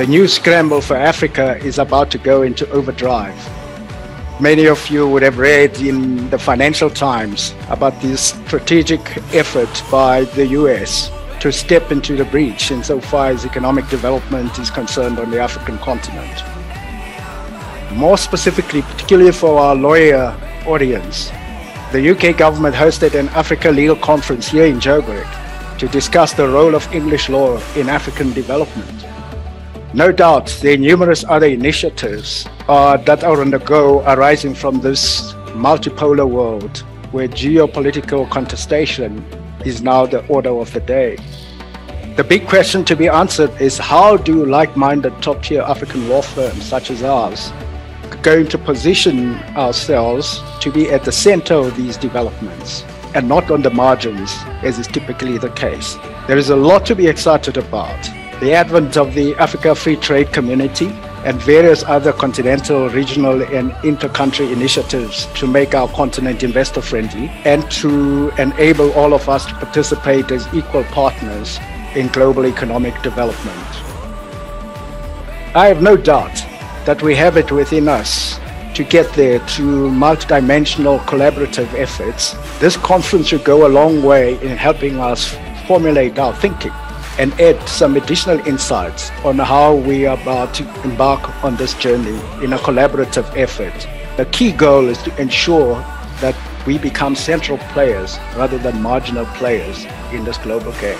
The new scramble for Africa is about to go into overdrive. Many of you would have read in the Financial Times about this strategic effort by the US to step into the breach insofar as economic development is concerned on the African continent. More specifically, particularly for our lawyer audience, the UK government hosted an Africa Legal Conference here in Joburg to discuss the role of English law in African development. No doubt there are numerous other initiatives uh, that are on the go arising from this multipolar world where geopolitical contestation is now the order of the day. The big question to be answered is how do like-minded top-tier African law firms such as ours going to position ourselves to be at the center of these developments and not on the margins as is typically the case. There is a lot to be excited about the advent of the Africa Free Trade Community, and various other continental, regional, and inter-country initiatives to make our continent investor friendly and to enable all of us to participate as equal partners in global economic development. I have no doubt that we have it within us to get there through multidimensional collaborative efforts. This conference will go a long way in helping us formulate our thinking and add some additional insights on how we are about to embark on this journey in a collaborative effort. The key goal is to ensure that we become central players rather than marginal players in this global game.